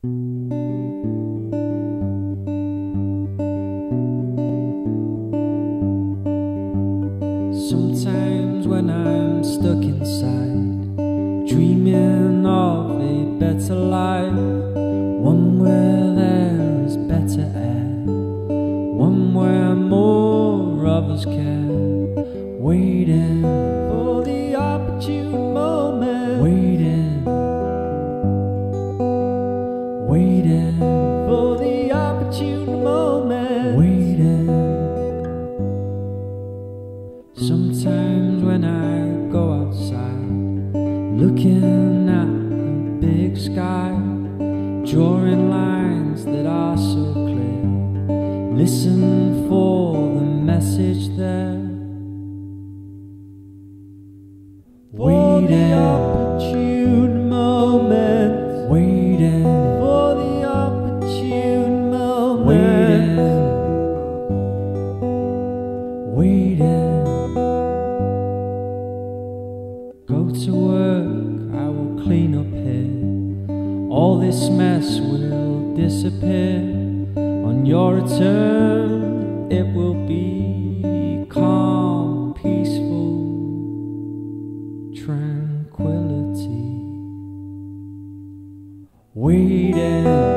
Sometimes when I'm stuck inside, dreaming of a better life, Sometimes when I go outside, looking at the big sky, drawing lines that are so clear, listen for the message there. For the Waiting, opportune clean up here. All this mess will disappear. On your return, it will be calm, peaceful tranquility. Waiting.